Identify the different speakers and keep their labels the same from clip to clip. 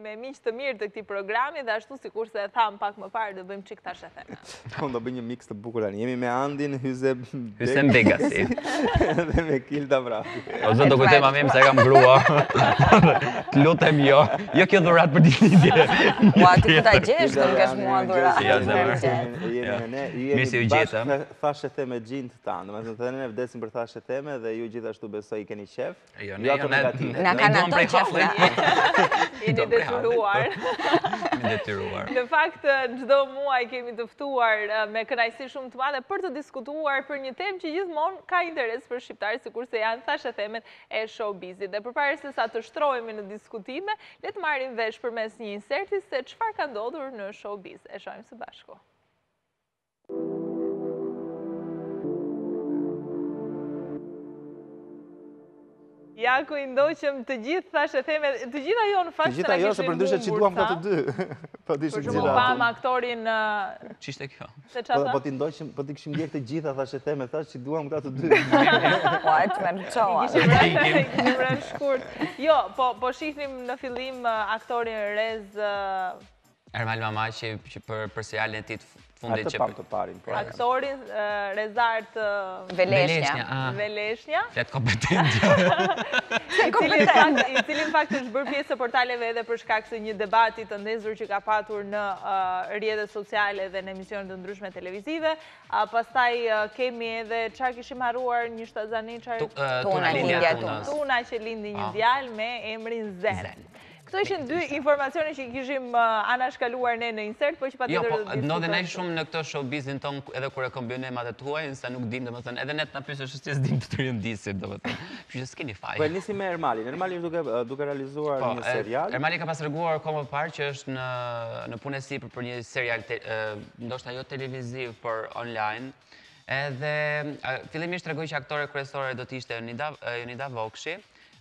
Speaker 1: me miq të mirë të këtij programi dhe ashtu sikurse e thamë pak më parë do bëjmë çik thashetheme.
Speaker 2: Po, do bëjmë një mix të bukur tani. Jemi me Andin Hyze
Speaker 3: Begasi. Hyze Begasi.
Speaker 2: Dhe me Kilda Vrafi.
Speaker 3: O zot do kujtojë mami im se kam grua. Të lutem jo. Jo kjo dhuratë për ditëlindje.
Speaker 4: Ua, ti të ma gjesh, do më kesh mua dhuratë.
Speaker 3: Ja, zemër.
Speaker 2: Ne ju jemi së
Speaker 3: bashku
Speaker 2: me thashethemexhinjtë tanë. Në fakt ne vdesim për thashetheme dhe ju gjithashtu besoj i keni qejf.
Speaker 3: Jo, ne jo
Speaker 2: me
Speaker 4: gati.
Speaker 3: Ne
Speaker 4: i
Speaker 3: kemi
Speaker 4: qejf
Speaker 3: ne.
Speaker 1: Jeni
Speaker 3: të
Speaker 1: detyruar.
Speaker 3: Të detyruar.
Speaker 1: Në fakt, çdo muaj kemi të ftuar me kënaqësi shumë të madhe për të diskutuar për një temë që gjithmonë ka interes për shqiptarët, sikurse janë thashethemet e showbizit. Dhe përpara sesa të shtrohemi në diskutime, le të marrim vesh përmes një inserti se çfarë ka ndodhur në showbiz. E shohim së bashku. Ja ku i ndoqëm të gjitha thashethemet, të gjitha jo në fakt
Speaker 2: se ndryshe duheshim po të
Speaker 1: dy.
Speaker 2: Por
Speaker 1: po,
Speaker 2: siç
Speaker 1: e
Speaker 2: pamë
Speaker 1: aktorin...
Speaker 3: Ç'ishte kjo?
Speaker 1: Se
Speaker 2: ça
Speaker 1: tha?
Speaker 2: Po t'i ndoqëm, po t'i kishim ndjekur të gjitha thashethemet, thashë që duheshim po të dy.
Speaker 4: Po se të merr
Speaker 1: koha. I kishim marrë shkurt. Jo, po, po shihnim në fillim aktorin Rez...
Speaker 3: Ermal Mamaqi që për për serialin e tij të fundit që
Speaker 2: për të parin po.
Speaker 1: Aktorin Rezart
Speaker 4: Veleshnja.
Speaker 1: Veleshnja.
Speaker 3: Flet kompetent.
Speaker 1: Se kompetent. I cili në fakt është bërë pjesë e portaleve edhe për shkak se një debati të ndezur që ka patur në rrjetet sociale dhe në emisione të ndryshme televizive. Pastaj kemi edhe çka kishim harruar një shtatzani.
Speaker 3: Ça? E
Speaker 4: Tuna. Lindja
Speaker 1: Tuna që lindi një djalë me emrin Zen. Këto ishin dy informacione që i kishim uh, anashkaluar ne në insert, por që patjetër
Speaker 3: jo, po,
Speaker 1: do t'i
Speaker 3: diskutojmë. Ndodhin
Speaker 1: aq
Speaker 3: shumë në këtë showbizin tonë edhe kur e kombinojmë me atë të huajin, sa nuk dimë domethënë, edhe ne të na pyesësh s'i dimë të tëra ndonjëherë domethënë. Kështu që s'keni faj.
Speaker 2: Po e nisim me Ermalin. Ermali është duke duke realizuar
Speaker 3: po,
Speaker 2: një serial.
Speaker 3: Ermali ka pas treguar kohë më parë që është në në punë e sipër për një serial ndoshta jo televiziv, por online. Edhe fillimisht tregoi që aktore kryesore do të ishte Jonida Jonida Vokshi.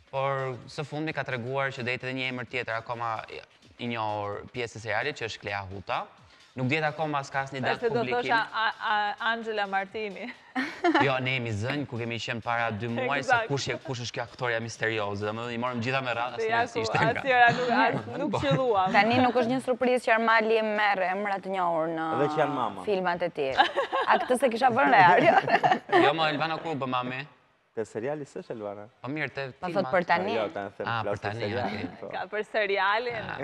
Speaker 3: Por së fundmi ka treguar që do jetë edhe një emër tjetër akoma i njohur pjesë e serialit që është Klea Huta. Nuk dihet akoma s'ka asnjë datë publikimi.
Speaker 1: Thashë do thoshe Angela Martini.
Speaker 3: Jo, ne jemi zënë kur kemi qenë para 2 muaj se kush e, kush është kjo aktorja misterioze. Domethënë i morëm të gjitha me radhë asnjë
Speaker 1: s'ishte.
Speaker 3: Asnjë nga
Speaker 1: ato, nuk as nuk qëlluam.
Speaker 4: Tani nuk është një surprizë që Ermali merr emra të njohur në
Speaker 2: Dhe që janë mama.
Speaker 4: Filmat e tij. A këtë s'e kisha vënë re. Jo,
Speaker 3: me Elvanën kur u bë mami?
Speaker 2: Te seriali që është Elvana.
Speaker 3: Po mirë, te filmat.
Speaker 4: Po thotë për tani.
Speaker 2: Jo, tani them
Speaker 3: ah, për tani.
Speaker 1: Ka për serialin.
Speaker 3: Ah.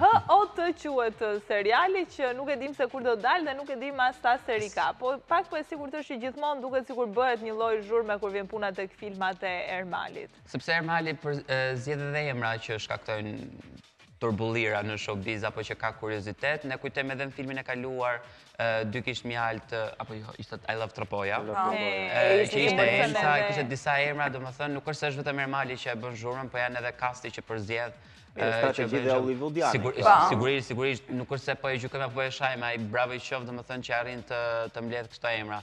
Speaker 1: Hë, do të quhet seriali që nuk e dim se kur do të dalë dhe nuk e dim as sa seri ka. Po pak po e sigurt është, gjithmonë duket sikur bëhet një lloj zhurme kur vjen puna tek filmat e Ermalit.
Speaker 3: Sepse Ermali përzgjedh dhe emra që shkaktojnë turbullira në showbiz apo që ka kuriozitet, ne kujtojmë edhe në filmin e kaluar Dy gisht mjaltë, apo jo, ishte I Love Tropoja, që ishte Elsa, kishte disa emra, domethënë, nuk është se është vetëm Ermali që e bën zhurmën, po janë edhe kasti që përzgjedh. Sigurisht, sigurisht, nuk është se po e gjykojmë apo e shajmë, ai bravo i qoftë, domethënë që arrin të mbledhë këto emra.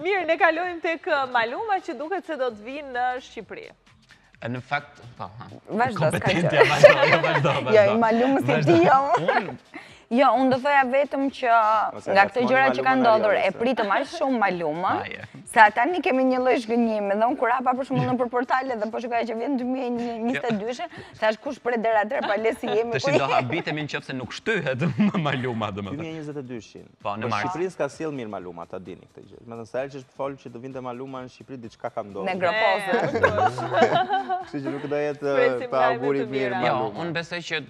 Speaker 1: Mirë, ne kalojmë tek Maluma që duket se do të vijë në Shqipëri.
Speaker 3: Në fakt, po, ha.
Speaker 4: Vazhdo, s'ka gjë.
Speaker 3: Vazhdo, vazhdo, vazhdo, vazhdo.
Speaker 4: Jo, Malumën
Speaker 3: si
Speaker 4: ti, jo. Jo, unë do thoja vetëm që nga këto gjëra që kanë ndodhur, e pritëm aq shumë
Speaker 3: Malumën,
Speaker 4: saqë tani kemi një lloj zhgënjimi, dhe unë kur e pashë për shembull nëpër portale dhe po shikoja që vjen 2022, thashë kush rron deri atëherë, pa le si jemi. Thashë
Speaker 3: do habitemi në qoftë se nuk shtyhet më Maluma edhe më tej.
Speaker 2: 2022-shin.
Speaker 3: Po, në
Speaker 2: për
Speaker 3: mars.
Speaker 2: Shqipërinë s'e ka sjellë mirë Maluma, ta dini këtë gjë. Domethënë sa herë që është folur që të vinte Maluma në Shqipëri diçka ka ndodhur.
Speaker 4: Me gropozë.
Speaker 2: Kështu që nuk do jetë ogur
Speaker 1: i
Speaker 2: mirë
Speaker 1: Maluma.
Speaker 3: Jo, unë besoj që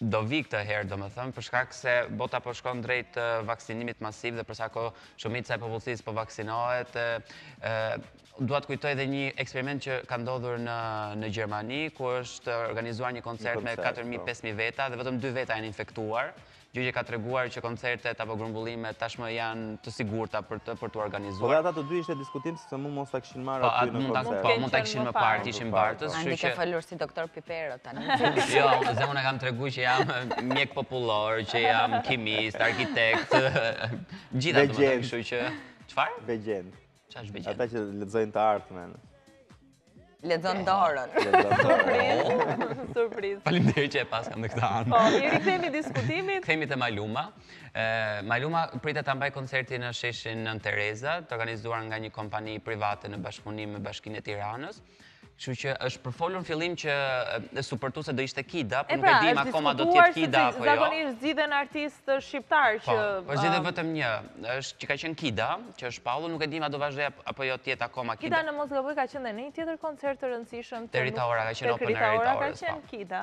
Speaker 3: do vijë këtë herë, domethënë, për shkak se bota po shkon drejt vaksinimit masiv dhe për sa kohë shumica e popullsisë po vaksinohet. Dua të kujtoj edhe një eksperiment që ka ndodhur në në Gjermani, ku është organizuar një koncert me 4000-5000 po. veta dhe vetëm 2 veta janë infektuar. gjë që ka treguar që koncertet apo grumbullimet tashmë janë të sigurta për të për t'u organizuar.
Speaker 2: Po dhe ata të dy ishte diskutim se po, mund mos ta kishin marrë aty në koncert.
Speaker 3: Po, mund ta kishin më parë, të ishin bartës, kështu që
Speaker 4: Andi ke folur si doktor Pipero tani.
Speaker 3: Jo, se unë e kam treguar që jam mjek popullor, që jam kimist, arkitekt, gjitha domethënë, kështu që Çfarë?
Speaker 2: Vexhent.
Speaker 3: Ça është vexhent?
Speaker 2: Ata që lexojnë të ardhmen.
Speaker 4: Lexon dorën.
Speaker 1: Surprizë.
Speaker 3: Surprizë. Faleminderit që e paskam në këtë anë.
Speaker 1: Po, i rikthehemi diskutimit.
Speaker 3: Kthehemi te Maluma. Maluma pritet ta mbajë koncertin në sheshin Nënë Tereza, të organizuar nga një kompani private në bashkëpunim me Bashkinë e Tiranës. Kështu që është përfolur në fillim që e suportuese do ishte Kida, por nuk e,
Speaker 1: pra,
Speaker 3: dimë akoma do të jetë Kida apo jo.
Speaker 1: Zakonisht zgjidhen artistë shqiptarë
Speaker 3: po,
Speaker 1: që
Speaker 3: po, është zgjedhur vetëm një, është që ka qenë Kida, që është shpallur, nuk e dimë a do vazhdojë apo jo të jetë akoma Kida.
Speaker 1: Kida në mos gaboj ka qenë dhe në një tjetër koncert të rëndësishëm.
Speaker 3: Te Rita Ora ka qenë Open Air
Speaker 1: Rita Ora. Ka qenë
Speaker 3: po.
Speaker 1: Kida.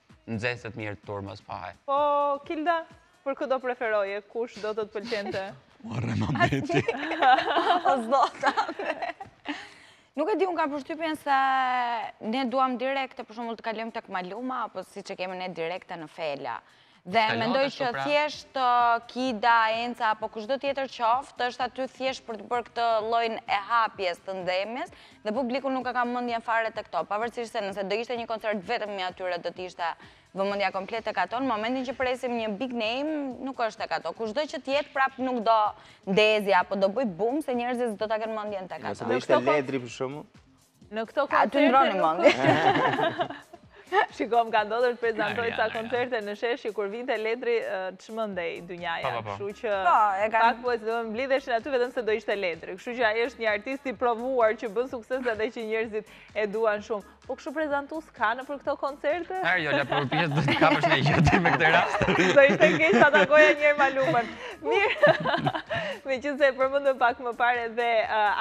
Speaker 1: Nxeset mirë
Speaker 3: të turmës pa haj.
Speaker 1: Po, Kilda, për kë do preferoje, kush do të të pëlqente?
Speaker 3: Morre ma beti.
Speaker 4: O zlota. Nuk e di, unë kam përshtypjen se ne duam direkte, për shembull të kalojmë tek Maluma, apo siç e kemi ne direkte në fela. Dhe mendoj që pra. thjesht uh, Kida, Enca, apo kushdo tjetër qoftë, është aty thjesht për të bërë këtë lojën e hapjes të nxemjes, Dhe publiku nuk e ka mendjen fare tek ato, pavarësisht se nëse do ishte një koncert vetëm i atyre do të ishte vëmendja komplet tek ato, në momentin që presim një big name nuk është tek ato. Kushdo që të jetë prap nuk do ndezi apo do bëj bum se njerëzit s'do ta kenë mendjen tek ato.
Speaker 2: Nëse do ishte Ledri për shembull?
Speaker 1: Në këto koncerte
Speaker 4: nuk është. Aty
Speaker 1: ndërroni mendjen. Shiko, më ka ndodhur të prezantoj ca koncerte në sheshi, kur vinte ledri çmendej dynjaja,
Speaker 3: po, po,
Speaker 1: po. kështu që pak po e të dojë mblidheshin aty vetëm se do ishte ledri, kështu që ai është një artist i provuar që bën sukses dhe që njerëzit e duan shumë. Po kështu prezantues s'ka nëpër këto koncerte?
Speaker 3: Arë, jo, le për pjesë dhe të kapësh në gjëti me këtë rast.
Speaker 1: Do ishte në qejf ta takoja njëherë Malumën. Mirë, meqenëse përmendëm pak më parë dhe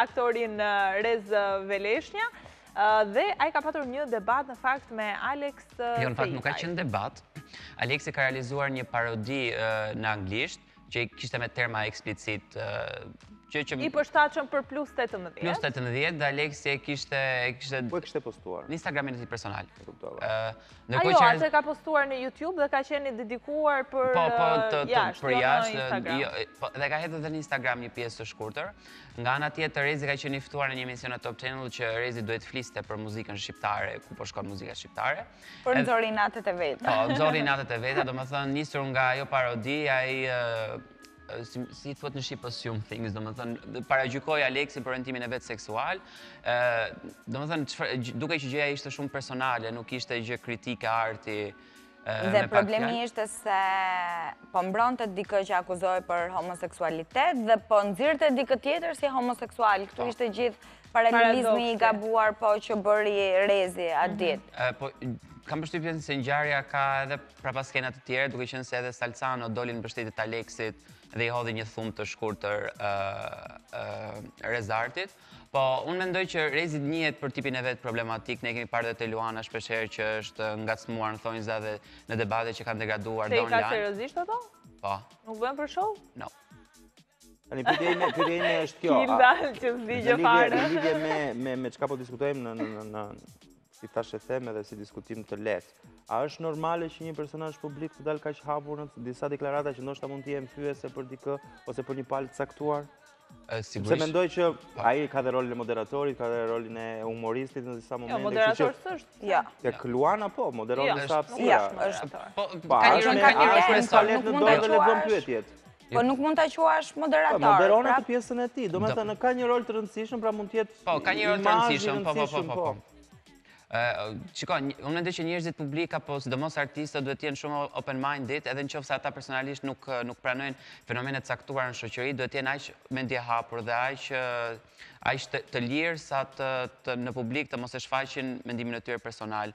Speaker 1: aktorin Rez Veleshnja, Dhe ai ka patur një debat në fakt me Alex Sejtaj.
Speaker 3: Jo, në fakt nuk ka qenë debat. Aleksi ka realizuar një parodi në anglisht, që kishte me terma eksplicit
Speaker 1: i përshtatshëm për plus 18.
Speaker 3: Plus 18 dhe Aleksi e kishte...
Speaker 2: Po e kishte postuar?
Speaker 3: Në Instagramin e tij personal.
Speaker 1: A jo, atë e ka postuar në Youtube dhe ka qenë e dedikuar për jashtë, jo në Instagram.
Speaker 3: Dhe ka hedhur dhe në Instagram një pjesë të shkurtër. Nga ana tjetër, Rezi ka qenë i ftuar në një emision në Top Channel që Rezi duhet fliste për muzikën shqiptare, ku po shkon muzika shqiptare.
Speaker 4: Por nxori inatet e veta.
Speaker 3: Po, nxori inatet e veta, domethënë, nisur nga ajo parodi, ai si thuhet në shqip assume things, domethënë, paragjykoi Aleksin për orientimin e vet seksual, domethënë, dukej që gjëja ishte shumë personale, nuk ishte gjë kritike arti,
Speaker 4: Dhe problemi ishte se po mbronte dikë që akuzohej për homoseksualitet dhe po nxirrte dikë tjetër si homoseksual. Këtu po. ishte gjithë paralelizmi i gabuar po që bëri rezi atë mhm. ditë.
Speaker 3: Po, kam përshtypjen se ngjarja ka edhe prapaskena të tjera, duke qenë se edhe Salcano doli në mbështetje të Aleksit dhe i hodhi një thumb të shkurtër Rezartit. Po, unë mendoj që Rezi njihet për tipin e vet problematik, ne e kemi parë dhe te Luana shpesherë që është ngacmuar në thonjza dhe në debate që kanë degraduar
Speaker 1: dhe online. Se i ka seriozisht ato?
Speaker 3: Po.
Speaker 1: Nuk bëhen për show?
Speaker 3: No.
Speaker 2: Ani pyetja ime, pyetja ime është kjo.
Speaker 1: Kinda që s'di gjë fare.
Speaker 2: Lidhje me me me çka po diskutojmë në në në Si tash e them edhe si diskutim të lehtë. A është normale që një personazh publik të dalë kaq hapur në disa deklarata që ndoshta mund të jenë fyese për dikë ose për një palë të caktuar? Sigurisht. Se mendoj që ai ka dhe rolin e moderatorit, ka dhe rolin e humoristit në disa jo, momente.
Speaker 1: Jo, moderator s'është.
Speaker 4: Ja.
Speaker 2: Te Klani po moderon në disa
Speaker 4: hapësira. Ja, është.
Speaker 3: Po, po ka një rënë ka një
Speaker 2: rënë. Nuk mund të lexojmë pyetjet.
Speaker 4: Po nuk mund ta quash po, moderator.
Speaker 2: Po, moderon atë pra- pjesën e tij. Domethënë, ka një rol të rëndësishëm, pra mund të jetë
Speaker 3: po, ka një rol të rëndësishëm, po, po, po, po. Qiko, po. unë mendoj që njerëzit publikë apo sidomos artistët, duhet të jenë shumë open minded, edhe në qoftë se ata personalisht nuk, nuk pranojnë fenomene të caktuara në shoqëri, duhet të jenë aq mendjehapur dhe aq, aq të, të lirë sa të, të, në publik të mos e shfaqin mendimin e tyre personal.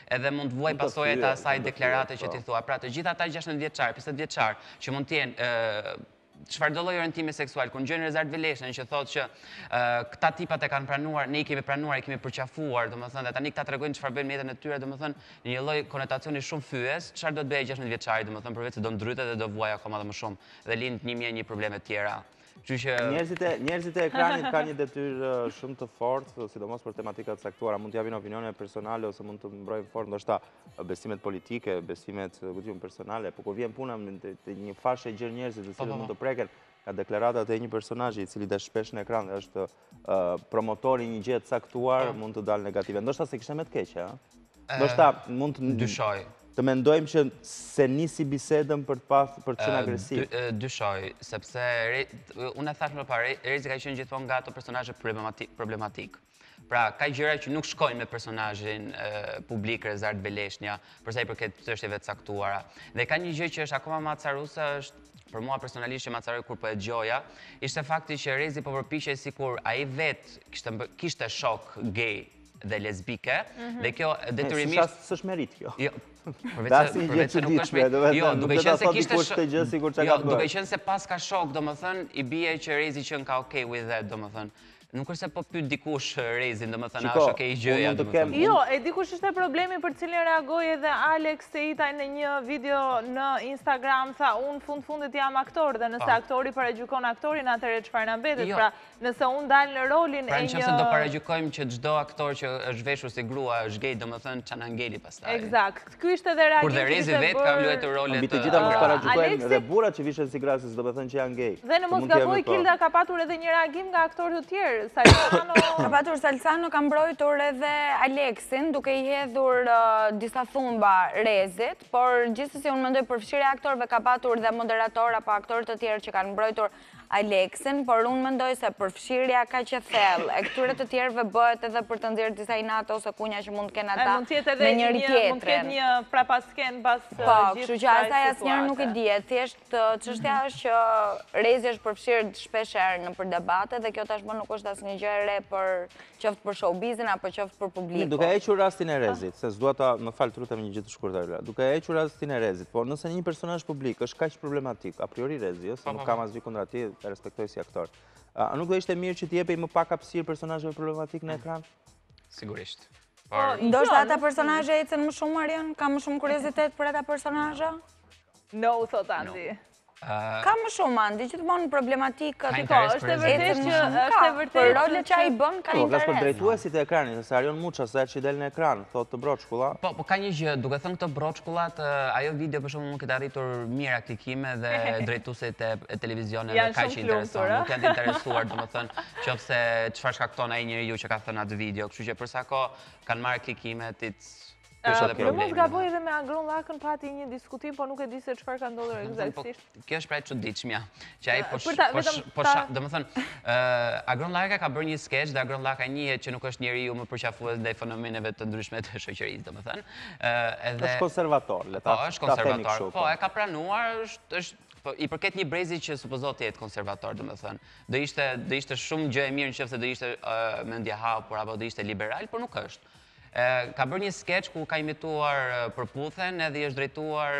Speaker 3: Edhe mund të vuajë pasojat e asaj deklarate që ti thua. Pra, të gjithë ata gjashtëmbëdhjetë vjeçarë, pesëmbëdhjetë vjeçarë, që mund të jenë çfarëdo lloj orientimi seksual, kur ngjojnë Rezart Veleshnën që thotë që këta tipat e kanë pranuar, ne i kemi pranuar, i kemi përqafuar, domethënë, dhe tani këta tregojnë çfarë bëjnë me jetën e tyre, domethënë, në një lloj konotacioni shumë fyes, çfarë do të bëjë gjashtëmbëdhjetë vjeçari, domethënë, përveç se do ndrydhet dhe do vuajë akoma dhe më shumë dhe lind një mijë e një probleme të tjera.
Speaker 2: Njerëzit e ekranit kanë një detyrë shumë të fortë, sidomos për tematika të caktuara, mund të japin opinione personale, ose mund të mbrojnë fort, ndoshta besimet politike, besimet gëtjum personale, po kur vjen puna te një fashë e gjerë njerëzish, të cilët mund të preken nga deklaratat e një personazhi, i cili del shpesh në ekran, dhe është të promotor i një gjëje të caktuar po. mund të dalë negative. Ndoshta s'e kishte me të keqe, ëh. Ndoshta mund të
Speaker 3: dyshoj.
Speaker 2: Të mendojmë që s'e nisi bisedën për të pas për të qenë agresiv.
Speaker 3: Dyshoj, sepse unë e thashë më parë, Rezi ka qenë gjithmonë nga ato personazhe problematik, problematik. Pra, ka gjëra që nuk shkojnë me personazhin publik Rezart Veleshnja, përsa i përket çështjeve të caktuara. Dhe ka një gjë që është akoma më acaruese, është për mua personalisht që më acaroi kur po e dëgjoja, ishte fakti që Rezi po përpiqej sikur ai vetë kishte shokë gej dhe lesbike,
Speaker 2: mhm.
Speaker 3: dhe kjo detyrimisht...
Speaker 2: S'është meritë kjo.
Speaker 3: Jo,
Speaker 2: përveçse nuk është meritë. Jo, duke qënë se kishte shokë...
Speaker 3: Jo, duke qënë se paska shokë, domethënë, i bie që Rezi qënka okej with that, domethënë. Nuk është se po pyet dikush Rezin, domethënë, a është okej gjëja, domethënë.
Speaker 1: Jo, e di kush ishte problemi për të cilin reagoi edhe Aleks Seitaj në një video në Instagram, tha, unë në fund të fundit jam aktor, dhe nëse aktori paragjykon aktorin, atëherë çfarë na mbetet, jo. pra nëse unë dal në rolin e një...
Speaker 3: Pra në qoftë se do paragjykojmë që çdo aktor që është veshur si grua, është gej, domethënë, ça na ngeli pastaj. Ekzakt. Ky ishte
Speaker 1: dhe reagimi që kishte bërë...
Speaker 3: Kur dhe Rezi vetë ka luajtur role të... Mbi
Speaker 2: të gjitha mos paragjykojmë dhe burrat që vishen si gra se s'domethënë që janë gay.
Speaker 1: Dhe në mos gaboj Kilda ka patur edhe një reagim nga aktorë të tjerë. Salsano...
Speaker 4: Ka patur Salsano ka mbrojtur edhe Aleksin duke i hedhur disa thumba Rezit, por gjithsesi unë mendoj përfshirja e aktorëve ka patur dhe moderatorë apo aktorë të tjerë që kanë mbrojtur Aleksin, por unë mendoj se përfshirja kaq e thellë e këtyre të tjerëve bëhet edhe për të nxjerrë disa inate ose kunja që mund të kenë ata me njëri-tjetrin.
Speaker 1: Mund të ketë një prapaskenë pas
Speaker 4: gjithë kësaj situate. Po, kështu që asaj asnjëherë nuk i dihet. Thjesht çështja është që Rezi është përfshirë shpeshherë nëpër debate dhe kjo tashmë nuk është asnjë gjë e re për Qoftë për showbizin apo qoftë për publikun.
Speaker 2: Duke hequr rastin e Rezit, se s'dua ta më fal truta me një gjë të shkurtër. Duke hequr rastin e Rezit, po nëse një personazh publik është kaq problematik, a priori Rezi, ose nuk kam asgjë kundra tij, e respektoj si aktor. A nuk do ishte mirë që t'i jepej më pak hapësirë personazheve problematikë në ekran?
Speaker 3: Sigurisht.
Speaker 4: Po, ndoshta ata personazhe ecin më shumë, Arjon? Ka më shumë kuriozitet për ata personazhe?
Speaker 1: No, thotë Andi.
Speaker 4: Ka më shumë Andi, gjithmonë
Speaker 3: problematikët po,
Speaker 1: është e vërtetë që është e vërtetë
Speaker 4: për rolet që ai bën ka interes.
Speaker 2: Po, për drejtuesit e ekranit, nëse Arjon Muça, sa herë që ai del në ekran, thotë broçkulla.
Speaker 3: Po, po, ka një gjë, duke thënë këto broçkullat, ajo video për shembull mund të ketë arritur mijëra klikime dhe drejtuesit e televizioneve kaq i intereson, nuk janë të interesuar, domethënë, qoftë se çfarë shkakton ai njeriu që ka thënë atë video, kështu që për sa kohë kanë marrë klikimet,
Speaker 1: Në mos gaboj edhe me Agron Llakajn pati një diskutim, po nuk e di se çfarë ka ndodhur ekzaktësisht.
Speaker 3: Po, kjo është pra e çuditshmja, që ai po shan, domethënë, Agron Llakaj ka bërë një skeç dhe Agron Llakaj njihet që nuk është njeriu më përqafues ndaj fenomeneve të ndryshme të shoqërisë, domethënë.
Speaker 2: është konservator, le ta
Speaker 3: themi kështu. Po, e ka pranuar, po, i përket një brezi që supozohet të jetë konservator, domethënë. Do ishte shumë gjë e mirë në qoftë se do ishte mendjehapur, apo do ishte liberal, por nuk është. Ka bërë një skeç ku ka imituar Përputhen edhe i është drejtuar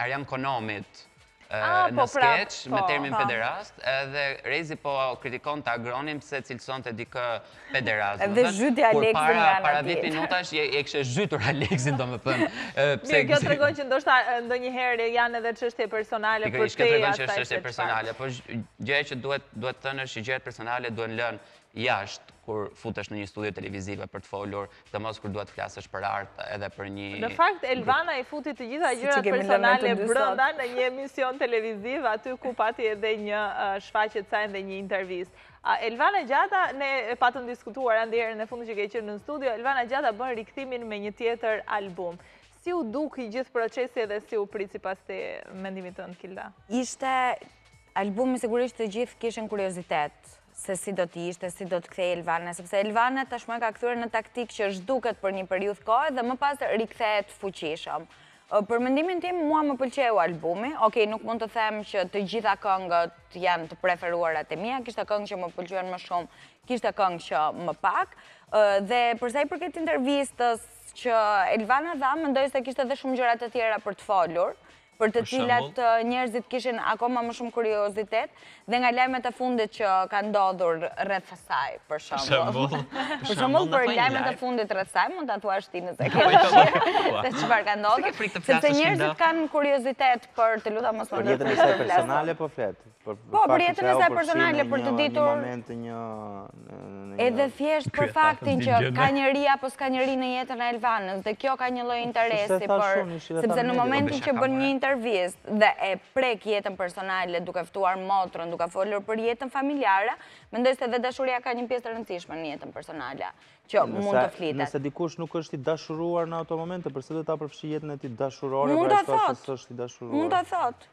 Speaker 3: Arjan Konomit në skeç me termin pederast edhe Rezi po kritikonte Agronin se cilësonte dikë pederast.
Speaker 4: Edhe zhyti Aleksin nga ana tjetër.
Speaker 3: Para 10 minutash e kishe zhytur Aleksin domethënë.
Speaker 1: Mirë, kjo tregon që ndoshta ndonjëherë janë edhe çështje personale përtej
Speaker 3: asaj. Pikërisht kjo tregon që është çështje personale, por gjëja që duhet thënë është që gjërat personale duhen lënë jashtë kur futesh në një studio televizive për të folur, sidomos kur duhet të flasësh për art edhe për një...
Speaker 1: Në fakt, Elvana i futi të gjitha gjërat personale brenda në një emision televiziv, aty ku pati edhe një shfaqje të sajën dhe një intervistë. Elvana Gjata, ne patëm diskutuar Andi herën e fundit që ke qënë në studio, Elvana Gjata bën rikthimin me një tjetër album. Si u duk i gjithë procesi edhe si u prit sipas mendimit tënd, Kilda?
Speaker 4: Ishte albumi sigurisht të gjithë kishin kuriozitet, se si do të ishte, si do të kthehej Elvana, sepse Elvana tashmë e ka kthyer në taktikë që zhduket për një periudhë kohe dhe më pas rikthehet fuqishëm. Për mendimin tim, mua më pëlqeu albumi, ok, nuk mund të them që të gjitha këngët janë të preferuarat e mia, kishte këngë që më pëlqyen më shumë, kishte këngë që më pak, dhe për sa i përket intervistës që Elvana dha, mendoj se kishte edhe shumë gjëra të tjera për të folur, për të cilat njerëzit kishin akoma më shumë kuriozitet, dhe nga lajmet e fundit që kanë ndodhur rreth saj, për shembull. Për shembull, për lajmet e fundit rreth saj, mund ta thuash ti nëse ke dëshirë, se çfarë ka ndodhur, sepse njerëzit kanë kuriozitet për, të lutem, nëse ke
Speaker 2: dëshirë. Për jetën e saj personale, po flet.
Speaker 4: Po, për jetën e saj personale, për të ditur... Edhe thjesht për faktin që ka njeri apo s'ka njeri në jetën e Elvanës, dhe kjo ka një lloj interesi, por sepse në momentin që bën një intervistë dhe e prek jetën personale, duke ftuar motrën, duke folur për jetën familjare, mendoj se edhe dashuria ka një pjesë të rëndësishme në jetën personale, që mund të flitet.
Speaker 2: Nëse dikush nuk është i dashuruar në ato momente, përse dhe ta përfshijë jetën e tij dashurore,
Speaker 4: pra është ose s'është i dashuruar? Mund të
Speaker 2: thotë.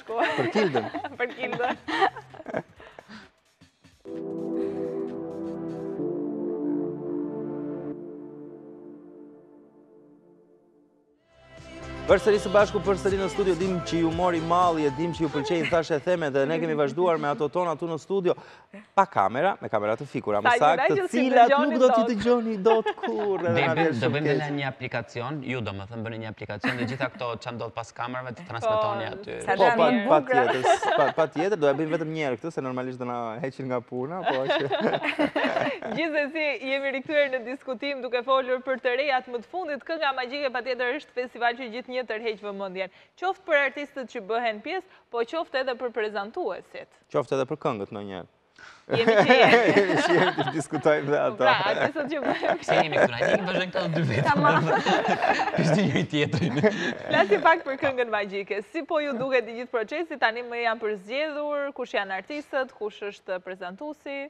Speaker 2: shkua. Për Kildën.
Speaker 1: Për Kildën.
Speaker 2: Përsëri së bashku përsëri në studio, e dimë që ju mori malli, e dimë që ju pëlqejnë thashethemet dhe ne kemi vazhduar me ato tonat këtu në studio. pa kamera, me kamera të fikura më saktë, të cilat nuk do t'i dëgjoni dot kurrë edhe na vjen shumë keq.
Speaker 3: Do bëjmë edhe një aplikacion, ju domethënë bëni një aplikacion dhe gjitha këto që ndodhin pas kamerave t'i transmetoni
Speaker 4: po,
Speaker 3: aty.
Speaker 2: Po, pa, patjetër, patjetër, do e bëjmë vetëm një herë këtë se normalisht do na heqin nga puna, po
Speaker 1: është. Gjithsesi jemi rikthyer në diskutim duke folur për të rejat më të fundit. Kënga magjike patjetër është festival që gjithnjë tërheq vëmendjen. Qoftë për artistët që bëhen pjesë, po qoftë edhe për prezantuesit.
Speaker 2: Qoftë edhe për këngët ndonjëherë.
Speaker 1: Jemi që
Speaker 2: jemi. Që jemi të diskutojmë dhe ato.
Speaker 1: Pra, atë sot që
Speaker 3: bëjmë. Pse jemi këtu, ajti në vëzhën këto dy vetë. Tama. Pyesni njëri-tjetrin.
Speaker 1: Flasim pak për këngën magjike. Si po ju duket i gjithë procesi, tani më janë përzgjedhur, kush janë artistët, kush është prezantuesi?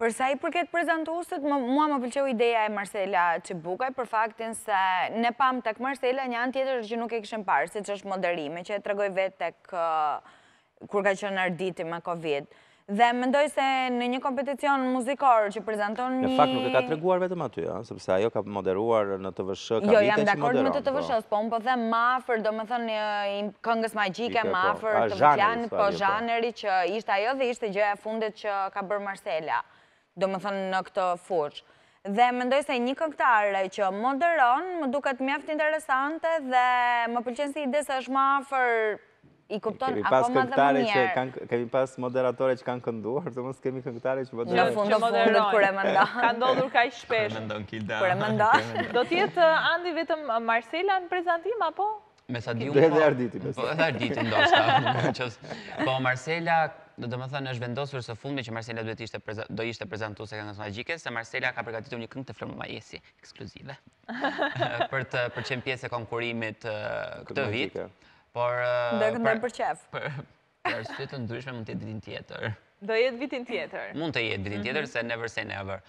Speaker 4: Për sa i përket prezantuesit, mua më pëlqeu ideja e Marsela Çibukajt për faktin se ne pamë tek Marsela një anë tjetër që nuk e kishim parë, siç është moderimi, që e tregoi vetë tek kur ka qenë Arditi me Covid. Dhe mendoj se në një kompeticion muzikor që prezanton një
Speaker 2: Në fakt nuk e ka treguar vetëm aty, ëh, sepse ajo ka moderuar në TVSH, ka
Speaker 4: jo,
Speaker 2: vite që moderon. Jo, jam
Speaker 4: dakord me të TVSH-s, po. po unë po them më afër, domethënë këngës magjike më afër TV Klan, po, po zhanri që ishte ajo dhe ishte gjëja e fundit që ka bërë Marsela, domethënë në këtë fushë. Dhe mendoj se një këngëtare që moderon, më duket mjaft interesante dhe më pëlqen si ide se është më afër i kupton akoma dhe më mirë.
Speaker 2: Kan, kemi pas moderatore që kanë kënduar, të mos kemi këngëtare që moderojnë.
Speaker 4: Në fund të fundit, kur e mendon.
Speaker 1: Ka ndodhur kaq shpesh.
Speaker 4: Kur e mendon, Kilda. Kur e mendon.
Speaker 1: Do të jetë uh, Andi vetëm uh, Marsela në prezantim, apo?
Speaker 3: Me sa
Speaker 2: diun po... Dhe Arditi, besoj.
Speaker 3: Po, dhe Arditi, ndoshta. Po, Marcela, domethënë, është vendosur së fundmi që Marcela duhet ishte do ishte prezantuese e Këngës Magjike, se Marcela ka përgatitur një këngë të Flor Mumajesit, ekskluzive, për të për qenë pjesë e konkurrimit këtë vit. Por...
Speaker 4: Dhe këndon për qejf.
Speaker 3: Për arsye të ndryshme mund të jetë vitin tjetër.
Speaker 1: Do jetë vitin tjetër.
Speaker 3: Mund të jetë vitin tjetër, mhm. se never say never.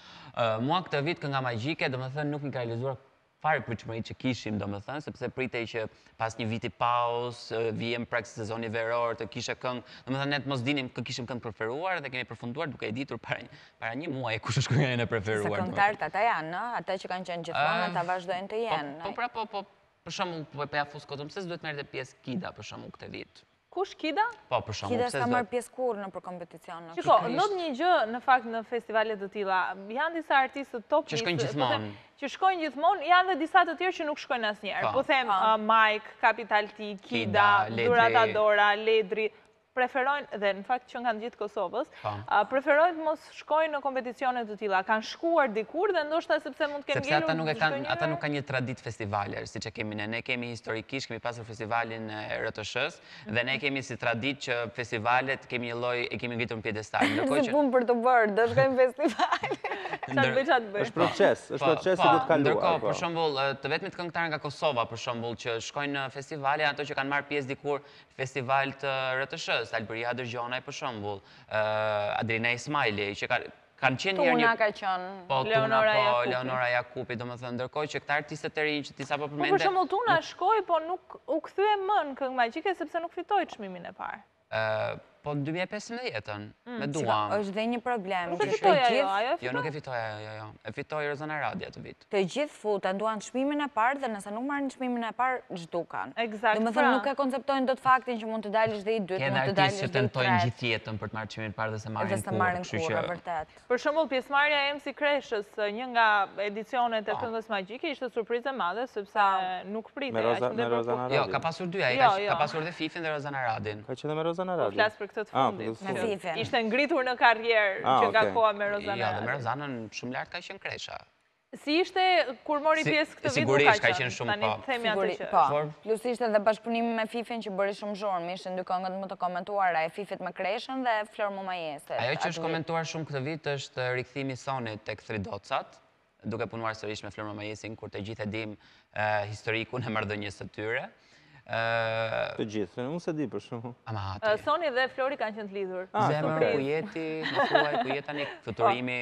Speaker 3: Mua këtë vit Kënga Magjike, domethënë, nuk m'i ka realizuar fare pritshmëritë që kishim domethënë sepse pritej që pas një viti pauzë vijmë prag sezoni veror të kishte këngë domethënë ne të mos dinim kë kishim këngë të preferuar dhe kemi përfunduar duke e ditur para para një muaji kush është kënga e preferuar.
Speaker 4: Se këngëtarët ata janë, ëh, ata që kanë qenë gjithmonë ata vazhdojnë të po, jenë.
Speaker 3: Po pra po po për shembull po ia fus kot, pse s'duhet merrte pjesë Kida për shembull këtë vit.
Speaker 1: Kush, Kida?
Speaker 3: Po, për shembull, pse s'do...
Speaker 4: Kida s'ka marrë pjesë kurrë nëpër kompeticione.
Speaker 1: Shiko, ndodh një gjë në fakt në festivale të tilla. Janë disa artistë top një...
Speaker 3: Që shkojnë gjithmonë.
Speaker 1: Që shkojnë gjithmonë, janë dhe disa të tjerë që nuk shkojnë asnjëherë. Po, po them, po. Majk, Capital T, Kida, Dhurata Dora, Ledri, preferojnë, dhe në fakt që janë të gjithë të Kosovës, po. preferojnë të mos të shkojnë në kompeticione të tilla? Kanë shkuar dikur dhe ndoshta sepse mund të kenë
Speaker 3: ngelur çdo njëherë? Sepse ata nuk e kanë, ata nuk kanë një traditë festivalesh, siç e kemi ne. Ne kemi historikisht, kemi pasur festivalin e RTSH-së, dhe ne kemi si traditë që festivalet kemi një lloj, i kemi ngritur në piedestal, ndërkohë që...
Speaker 4: Si punë për të bërë, do shkojmë në festival. Ça të bëj, ça të bëj.
Speaker 2: Është proces, është proces që duhet kaluar.
Speaker 3: Ndërkohë, për shembull, të vetmit këngëtarë nga Kosova, për shembull, që shkojnë në festivale janë ato që kanë marrë pjesë dikur në festival të RTSH-së, Albërie Hadërgjonaj, për shembull, Adelina Ismajli, që kanë qenë
Speaker 4: njëherë një... Tuna ka qenë,
Speaker 3: po, Leonora po, Jakupi. Po, Leonora Jakupi, domethënë, ndërkohë që këta artistët e rinj që ti sapo përmende...
Speaker 1: Po, për shembull, Tuna shkoi, po nuk u kthye më në Këngë Magjike, sepse nuk fitoi çmimin e parë.
Speaker 3: Po, në 2015-ën, mm, me duam...
Speaker 4: është dhe një problem.
Speaker 1: Nuk e fitoi ajo, ajo e
Speaker 3: fitoi? Jo, nuk e fitoi ajo, jo, jo. E fitoi Rozana Radi atë vit.
Speaker 4: Të gjithë futen, duan çmimin e parë dhe nëse nuk marrin çmimin e parë, zhduken. Domethënë nuk e konceptojnë dot faktin që mund të dalësh dhe i dytë, mund të dalësh dhe i tretë.
Speaker 3: Ke edhe artistë që tentojnë gjithë jetën për të marrë çmimin e parë dhe s'e marrin
Speaker 4: kurrë. Dhe s'e marrin kurrë, e vërtetë.
Speaker 1: Për shembull, pjesëmarrja e MC Kreshës, një nga edicionet e Këngës Magjike, ishte surprizë e madhe sepse nuk pritej
Speaker 2: aq shumë tepër.
Speaker 3: Jo, ka pasur dy, ai ka pasur dhe Fifin dhe Rozana Radin.
Speaker 2: Ka qenë dhe me Rozana Radin.
Speaker 1: Po flas për këtë të fundit. Me Fifin. Ishte ngritur në karrierë që nga koha me Rozana Radin.
Speaker 3: Jo, dhe me Rozanën shumë lart ka qenë Kresha.
Speaker 1: Si ishte kur mori pjesë këtë
Speaker 3: vit nuk ka qenë shumë
Speaker 1: pa. Sigurisht, pa.
Speaker 4: Po. Plus ishte dhe bashkëpunimi me Fifin që bëri shumë zhurmë, ishin dy këngët më të komentuara, e Fifit me Kreshën dhe Flor Mumajesi.
Speaker 3: Ajo që është komentuar shumë këtë vit është rikthimi i Sonit tek Threedots-at, duke punuar sërish me Flor Mumajesin, kur të gjithë e dimë historikun e marrëdhënies së tyre.
Speaker 2: Të gjithë, unë s'e di për shembull.
Speaker 1: Soni dhe Flori kanë qenë të lidhur.
Speaker 3: Zemër, ku jeton? Ku je? Ku jeton ti këtu, Rimi.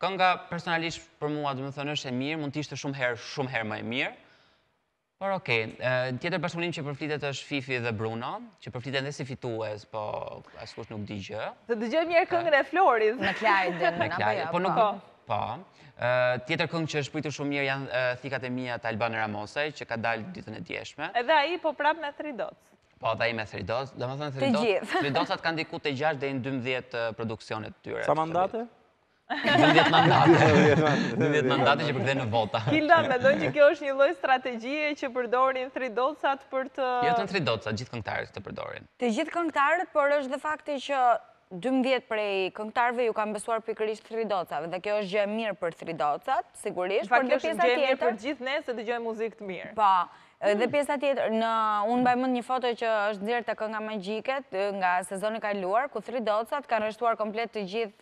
Speaker 3: Kënga personalisht për mua, domethënë është e mirë, mund të ishte shumë herë, shumë herë më e mirë. Por ok, tjetër bashkëpunim që përflitet është Fifi dhe Bruno, që përflitet dhe si fitues, po askush nuk di gjë.
Speaker 1: Të dëgjoj mirë këngën e Florit.
Speaker 4: Me Klajt dhe
Speaker 3: me Klajt, jo, po nuk po. po. Tjetër këngë që është pritur shumë mirë janë Thikat e Mia të Alban Ramosaj, që ka dalë ditën e djeshme.
Speaker 1: Edhe ai po prapë me Three Dots.
Speaker 3: Po, dhe ai me Three Dots. Të gjithë.
Speaker 4: Three
Speaker 3: Dots-at kanë diku te 6 deri në 12 produksione të tyre.
Speaker 2: Sa mandate?
Speaker 3: 12 mandate. 12 mandate që përkthehen në vota.
Speaker 1: Hilda, mendon që kjo është një lloj strategjie që përdorin Three Dots-at për të...
Speaker 3: Jo vetëm Three Dots-at, gjithë këngëtarët e përdorin.
Speaker 4: Të gjithë këngëtarët, por është dhe fakti që 12 prej këngëtarëve iu kanë besuar pikërisht Three Dots-ave, dhe kjo është gjë e mirë për Three Dots-at, sigurisht,
Speaker 1: por dhe pjesa tjetër... Në fakt, kjo është gjë e mirë për gjithë ne, se dëgjojmë muzikë të mirë.
Speaker 4: Po, po, dhe pjesa tjetër, unë mbaj mend një foto që është nxjerrë te Kënga Magjike nga sezoni kaluar, ku Three Dots-at kanë rreshtuar komplet të gjithë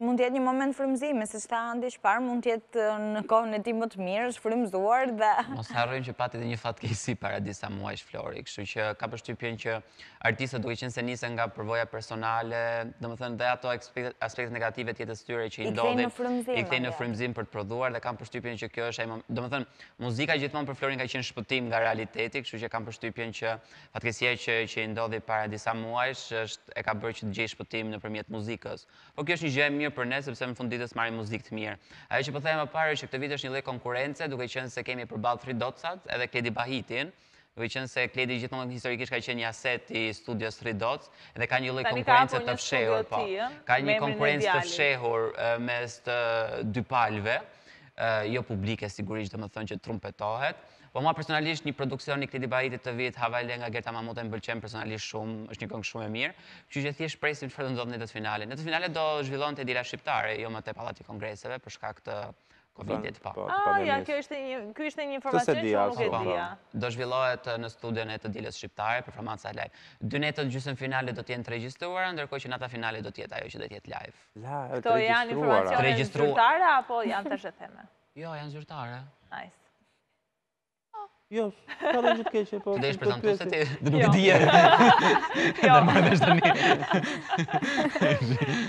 Speaker 4: mund të
Speaker 2: jetë një
Speaker 4: moment frymëzimi, siç tha Andi shpar, mund të jetë në kohën e tij më të mirë, është frymëzuar dhe
Speaker 3: Mos harrojmë që pati edhe një fatkeqësi para disa muajsh Flori, kështu që kam përshtypjen që artistët duke qenë se nisen nga përvoja personale, domethënë dhe ato aspektet negative të jetës së tyre që i ndodhin, i kthejnë në frymëzim për të prodhuar dhe kam përshtypjen që kjo është ai moment. Domethënë, muzika gjithmonë për Florin ka qenë shpëtim nga realiteti, kështu që kam përshtypjen që fatkeqësia që që i ndodhi para disa muajsh është e ka bërë që të gjejë shpëtim nëpërmjet muzikës. Po kjo është një gjë e mirë për ne sepse në fund ditës marrim muzikë të mirë. Ajo që po thoja më parë është që këtë vit është një lloj konkurrence, duke qenë se kemi përballë Three Dots-at edhe Kledi Bahitin, duke qenë se Kledi gjithmonë historikisht ka qenë një aset i studios Three Dots dhe ka një lloj konkurrence të fshehur, po. Ka një konkurrencë të fshehur mes të dy palëve, jo publike sigurisht, domethënë që trumpetohet, Po mua personalisht një produksion i Kledi Bahitit të vitit Havale nga Gerta Mahmutaj më pëlqen personalisht shumë, është një këngë shumë e mirë. Kështu që thjesht presim çfarë do ndodhë në netët finale. Netët finale do zhvillohen te E Diela Shqiptare, jo më te pallati i kongreseve për shkak të Covidit, po.
Speaker 1: Po, ah, ja, kjo ishte një, ky ishte një informacion që nuk e dija.
Speaker 3: Do zhvillohet në studion e të dielës shqiptare, performanca live. Dy netët gjysmëfinale do të jenë të regjistruara, ndërkohë që nata finale do të jetë ajo që do të jetë
Speaker 2: live. Live, të regjistruara.
Speaker 1: Këto janë informacione zyrtare apo janë thashetheme?
Speaker 3: Jo, janë zyrtare.
Speaker 1: Nice.
Speaker 2: Jo, ka dhe gjë të keqe, po...
Speaker 3: Dhe ishë
Speaker 2: për
Speaker 3: të se ti, dhe nuk e di e.
Speaker 1: Jo.
Speaker 3: Dhe marrë është të një.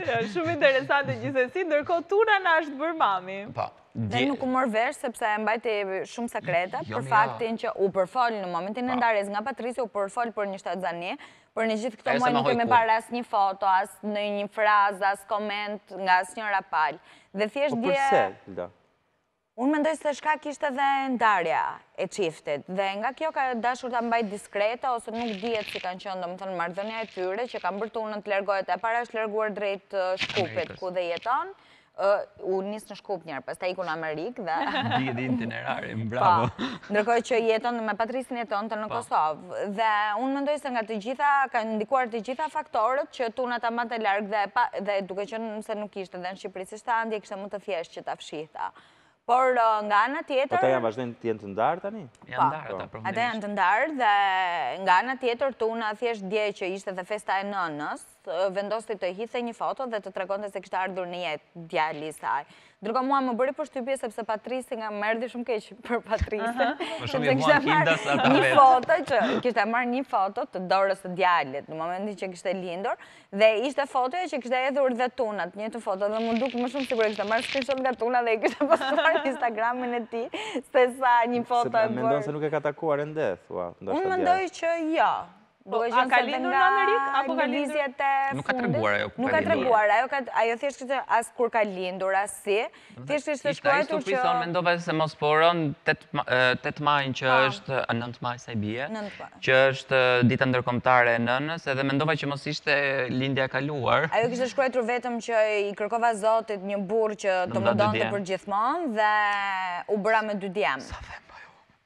Speaker 1: Jo, shumë interesante gjithsesi, ndërkohë Tuna na është bërë mami.
Speaker 3: Po.
Speaker 4: Dhe nuk u mor vesh, sepse e mbajti shumë sekret
Speaker 3: ajo,
Speaker 4: për faktin që u përfol në momentin e ndarjes nga Patrisi, u përfol për një shtatzëni, por në gjithë këto muaj nuk kemi parë asnjë foto, as një frazë, as koment, nga asnjëra palë. Dhe thjesht
Speaker 2: po
Speaker 4: dje... Unë mendoj se shkak ishte dhe ndarja e çiftit dhe nga kjo ka dashur ta mbajë diskrete ose nuk dihet si kanë qenë domethënë marrëdhënia e tyre që kanë bërë Tunën të largohet e para është larguar drejt Shkupit ku dhe jeton u nis në Shkup njëherë, pastaj iku në Amerikë e
Speaker 3: di dhe itinerarin,
Speaker 4: po,
Speaker 3: bravo.
Speaker 4: Po, ndërkohë që jeton me Patrisin jetonte në
Speaker 3: po.
Speaker 4: Kosovë dhe unë mendoj se nga të gjitha kanë ndikuar të gjitha faktorët që Tuna ta mbante larg dhe pa, dhe duke qenë se nuk ishte dhe në Shqipëri ishte andej e kishte më të thjeshtë që ta fshihte. Por nga ana tjetër...
Speaker 2: Ata janë vazhdojnë të jenë të ndarë tani?
Speaker 3: Janë ndarë ata
Speaker 4: përfundimisht. Ata janë të ndarë dhe nga ana tjetër Tuna thjesht dje që ishte dhe festa e nënës, vendosti të hidhte një foto dhe të tregonte se kishte ardhur në jetë djali i saj. Ndërkohë mua më bëri përshtypje sepse Patrisi nga më erdhi shumë keq për Patrisin.
Speaker 3: Më shumë i mua kinda sa
Speaker 4: të
Speaker 3: vetë.
Speaker 4: Një foto që kishte marrë një foto të dorës të djalit në momentin që kishte lindur Dhe ishte fotoja që kishte hedhur dhe Tuna, të njëjtën foto, dhe m'u duk më shumë sikur e kishte marrë screenshot nga Tuna dhe e kishte postuar në Instagramin e tij, se sa një foto e bërë.
Speaker 2: Mendon se nuk e ka takuar ende, thua?
Speaker 4: Unë mendoj që jo.
Speaker 1: Po, a ka lindur në Amerikë, apo ka lindur?
Speaker 3: Nuk ka treguar ajo ku ka lindur.
Speaker 4: Nuk ka treguar, ajo thjesht kishte as kur ka lindur, as si. Thjesht ishte shkruajtur
Speaker 3: që... Ishte
Speaker 4: ishte
Speaker 3: mendova se mos poron 8 majin që është... 9 majin sa i bie, që është dita ndërkombëtare e nënës, edhe mendova që mos ishte lindja e kaluar.
Speaker 4: Ajo kishte shkruajtur vetëm që i kërkova Zotit një burrë që të më donte përgjithmonë dhe u bëra me dy djem.
Speaker 3: Sa
Speaker 4: dhe më
Speaker 1: ju.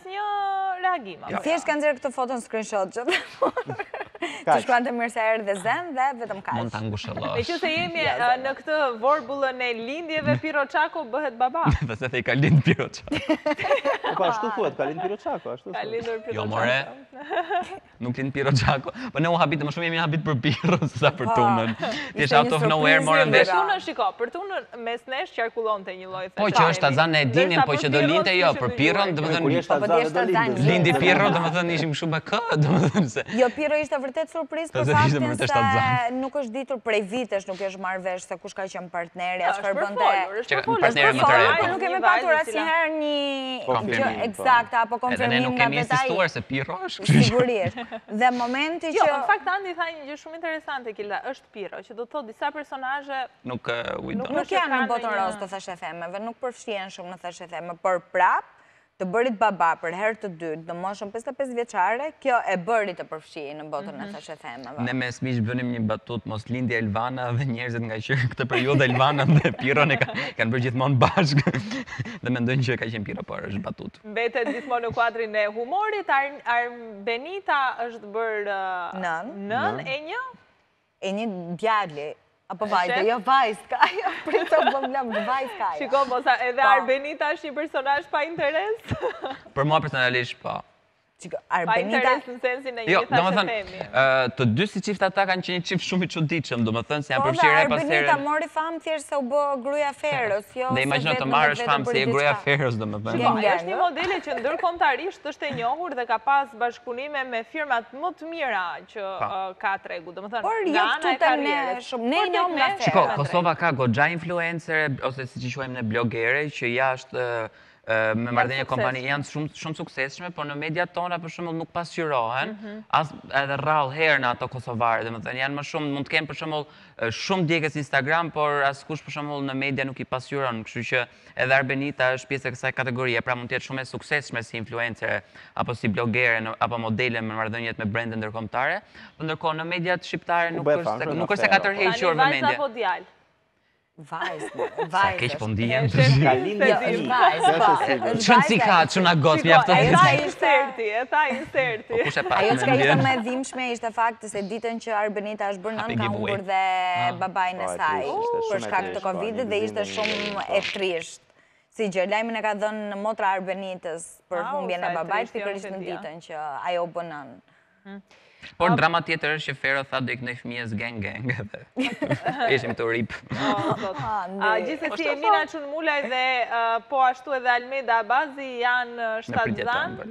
Speaker 1: Asnjë reagim.
Speaker 4: Jo,
Speaker 1: jo.
Speaker 4: Thjesht kanë nxjerr këtë foton screenshot që. Të shkruante mirë se erdhe dhe zen dhe vetëm kaq.
Speaker 3: Mund ta ngushëllosh.
Speaker 1: Meqenëse jemi në këtë vorbullën e lindjeve Pirro Çako bëhet baba.
Speaker 3: Dhe se thashë ka lind Pirro Çako.
Speaker 2: Po ashtu thuhet, ka lind Pirro Çako, ashtu.
Speaker 1: Ka lindur
Speaker 3: Pirro
Speaker 1: Çako.
Speaker 3: Jo more. Nuk lind Pirro Çako. Po ne u habitëm, më shumë jemi habit për Pirron se sa për Tunën. Ti
Speaker 4: je
Speaker 3: out of nowhere
Speaker 4: morëm
Speaker 3: vesh.
Speaker 1: Tunën shiko, për Tunën mes nesh qarkullonte një lloj fetare.
Speaker 3: Po që është shtatzënë e
Speaker 1: dinim,
Speaker 3: po që do lindte jo, për
Speaker 2: Pirro
Speaker 3: do
Speaker 2: të
Speaker 4: thonë ishte
Speaker 2: shtatzënë
Speaker 4: e
Speaker 2: do lindte.
Speaker 3: Lindi Pirro do të thonë ishim shumë kë, do të thonë se.
Speaker 4: Jo Pirro ishte vërtet surprizë për faktin se nuk është ditur prej vitesh, nuk është marrë vesh se sh ka qenë partneri, a
Speaker 1: shkar bënde...
Speaker 3: Që me
Speaker 1: partnere
Speaker 3: më të re, po.
Speaker 4: Nuk kemi patur asnjëherë një...
Speaker 2: Konfirmim, po.
Speaker 4: Ekzakt, apo konfirmim nga vetë ai.
Speaker 3: Edhe ne nuk kemi insistuar se Pirro është kështu.
Speaker 4: Sigurisht. Dhe momenti
Speaker 1: jo,
Speaker 4: që...
Speaker 1: Jo, në fakt, Andi tha një gjë shumë interesante, Klea, është Pirro, që do të thotë disa personazhe...
Speaker 3: Nuk uh, ujdo.
Speaker 1: Nuk
Speaker 4: janë në botën rozë të thashethemeve, nuk përfshihen shumë në thashetheme, por prapë, të bërit baba për herë të dytë në moshën pesëdhjetë e pesë vjeçare, kjo e bëri të përfshihej në botën e thashethemeve.
Speaker 3: Ne mes miqsh bënim një batutë, mos lindi Elvana dhe njerëzit ngaqë këtë periudhë Elvanën dhe Pirron e kanë bërë gjithmonë bashkë dhe mendojnë që ka qenë Pirro, por është batutë.
Speaker 1: Mbetet gjithmonë në kuadrin e humorit, Arbenita është bërë
Speaker 2: nënë
Speaker 1: e një
Speaker 4: E një djali, apo vajzë, jo vajzë ka, jo prit u bëm lëmsh, një vajzë ka.
Speaker 1: Shiko, po sa edhe
Speaker 4: po.
Speaker 1: Arbenita është një personaj pa interes?
Speaker 3: Për mua personalisht, po.
Speaker 1: Pa interes në sensin e
Speaker 3: jo,
Speaker 1: një
Speaker 3: thashetheme.
Speaker 1: Jo,
Speaker 3: domethënë, të dy si çift ata kanë qenë një çift shumë i çuditshëm, domethënë, si janë
Speaker 4: po,
Speaker 3: përshirë e pasur.
Speaker 4: Po,
Speaker 3: dhe Arbenita
Speaker 4: mori famë thjesht se u bë gruaja e Feros,
Speaker 3: jo
Speaker 4: se
Speaker 3: vetë më
Speaker 4: vetë
Speaker 3: më
Speaker 4: vetë
Speaker 3: famë si gruaja e Feros,
Speaker 1: domethënë.
Speaker 4: Shiko,
Speaker 1: ajo është një modele që ndërkomtarisht është e njohur dhe ka pas bashkëpunime me firmat më të mira që ka tregu. Domethënë,
Speaker 4: por jo këtu te ne, ne
Speaker 1: e
Speaker 4: njohim nga
Speaker 3: Shiko, Kosova ka goxha influencere, ose siç i quajmë ne blogere, që jashtë me marrëdhënie kompani janë shumë të suksesshme, por në mediat tona për shembull nuk pasqyrohen,
Speaker 1: mhm.
Speaker 3: as edhe rrallë herë në ato kosovare, domethënë, janë më shumë, mund të kenë për shembull shumë ndjekës në Instagram, por askush për shembull në media nuk i pasqyron, kështu që Edhe Arbenita është pjesë e kësaj kategorie, pra mund të jetë shumë e suksesshme si influencere apo si blogere apo modele në marrëdhëniet me brende ndërkombëtare, po ndërkohë në mediat shqiptare nuk është nuk është se ka tërhequr vëmendje.
Speaker 1: Tani
Speaker 3: vajzë
Speaker 1: apo djalë?
Speaker 4: Vajzë,
Speaker 3: more,
Speaker 4: vajzë.
Speaker 3: Sa keq po ndihem.
Speaker 2: Ka
Speaker 4: lindur
Speaker 2: fëmijë.
Speaker 4: Vajzë, po.
Speaker 3: Çon si ka, çon a
Speaker 1: got
Speaker 3: mjaftë.
Speaker 1: E tha inserti, e tha inserti.
Speaker 3: Po kush e pa?
Speaker 4: Ajo që ishte më e dhimbshme ishte fakti se ditën që Arbenita është bërë
Speaker 3: nënë
Speaker 4: ka humbur dhe ah.
Speaker 2: babain e
Speaker 4: saj për shkak të Covidit dhe ishte shumë e trisht. Si gjë, lajmin e ka dhënë motra e Arbenitës për humbjen e babait pikërisht në ditën që ajo u bë nënë. Hm.
Speaker 3: Por drama tjetër është që Fero tha do i këndoj fëmijës gang gang edhe. Ishim të
Speaker 1: rinj.
Speaker 4: Ah,
Speaker 1: gjithsesi Emina Çunmulaj dhe po ashtu edhe Almeda Abazi janë shtatzënë.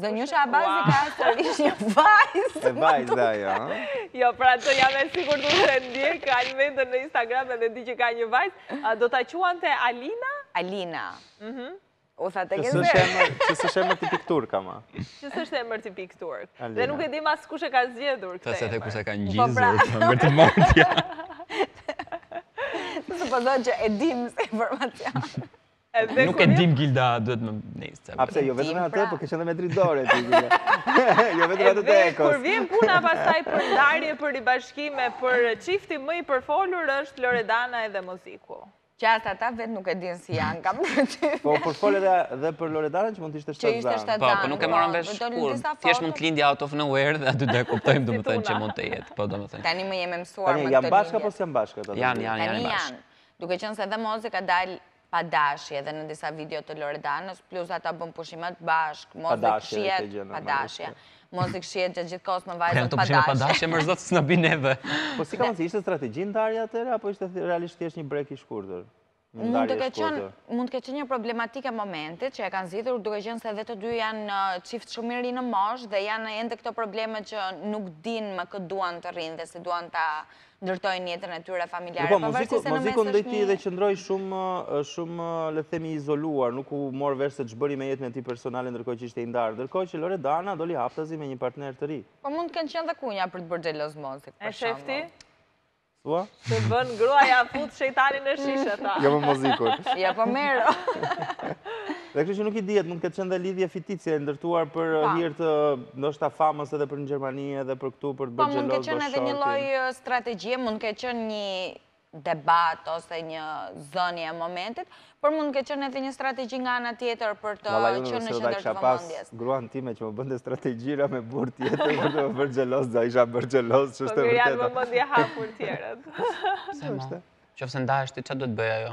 Speaker 2: Zonjusha Abazi
Speaker 4: ka sërish një vajzë.
Speaker 2: E vajzë dhe ajo.
Speaker 1: Jo, pra jam e sigurt se e ndjek Almedën në Instagram edhe di që ka një vajzë. Do të quan të Alina?
Speaker 4: Alina. Mhm. U tha të
Speaker 2: gëzojë. Që së shemë të piktur, ka
Speaker 1: ma. Që së shemë të
Speaker 2: piktur.
Speaker 1: Dhe nuk e di më as kush e ka zgjedhur.
Speaker 3: Të se të
Speaker 1: kush
Speaker 3: e ka një
Speaker 4: po, pra.
Speaker 3: gjizur, të të mërtja.
Speaker 4: Të së përdo që e dim se informacion.
Speaker 3: Nuk e dim Gilda duhet me nis.
Speaker 2: A pse jo vetëm atë, po ke qenë me dridore ti Gilda. Jo vetëm atë të
Speaker 1: ekos. Kur vjen puna pastaj për ndarje, për ribashkime, për çifti më i përfolur është Loredana edhe Moziku.
Speaker 4: Qartë ata vet nuk e din si janë, kam të ty.
Speaker 2: Po përfol edhe dhe për Loredana që mund të ishte
Speaker 4: shtatzënë.
Speaker 3: Po, po nuk e morën vesh kur. Thjesht mund të lindë out of nowhere dhe aty do e kuptojmë domethënë që mund të jetë. Po domethënë.
Speaker 4: Tanimë jemi mësuar me këtë.
Speaker 2: Janë bashkë apo s'janë bashkë ata?
Speaker 3: Janë, janë, janë bashkë.
Speaker 4: Duke qenë se dhe Mozi ka dalë pa dashje dhe në disa video të Loredanës, plus ata bënë pushimet bashkë, Mozi
Speaker 2: ka shije
Speaker 4: pa dashje. Mozi ka qenë gjithë kohës me vajzën
Speaker 3: pa dashje.
Speaker 4: Kanë
Speaker 3: bërë pushimet pa
Speaker 4: dashje,
Speaker 3: more zot se na bie neve.
Speaker 2: Po si ka mundësi ishte strategji ndarja e tyre, apo ishte realisht thjesht një break i shkurtër?
Speaker 4: Mund të ketë qenë një problematikë e momentit që e kanë zgjidhur, duke qenë se dhe të dy janë një çift shumë i ri në moshë dhe janë ende këto probleme që nuk dinë me kë duan të rrinë dhe si duan të ndërtojnë jetën e tyre familjare, pavarësisht se në mes është një...
Speaker 2: Moziku ndoshta dhe qëndroi shumë, shumë, le themi, izoluar, nuk u mor vesh se ç'bëri me jetën e tij personale ndërkohë që ishte i ndarë, ndërkohë që Loredana doli haptazi me një partner të ri.
Speaker 4: Po mund të ketë qenë dhe kunj për të bërë xheloz Mozikun, për shembull.
Speaker 1: E sheh ti?
Speaker 2: Thua?
Speaker 1: Se bën gruaja fut shejtanin në shishe, tha.
Speaker 2: Jo më Mozikun.
Speaker 4: Jo, po merre.
Speaker 2: Dhe kështu që nuk i dihet, mund të ketë qenë dhe lidhje fiktive e ndërtuar për hir të ndoshta famës edhe për në Gjermani edhe për këtu për të bërë xheloz bashkëshortin.
Speaker 4: Po mund të
Speaker 2: ketë
Speaker 4: qenë edhe një lloj strategjie, mund të ketë qenë një debat ose një zënkë e momentit, por mund të ketë qenë edhe një strategji nga ana tjetër për të qenë në qendër të vëmendjes.
Speaker 2: Pasur gruan time që më bënte strategjira me burrë tjetër për të bërë xheloz, do isha bërë xheloz, ç'është e
Speaker 1: vërteta. Po
Speaker 2: janë
Speaker 1: vëmendje hapur tjerët.
Speaker 2: Pse ma? Qoftë se
Speaker 5: ndahesh
Speaker 6: ti
Speaker 5: çfarë
Speaker 7: do të
Speaker 3: bëjë ajo?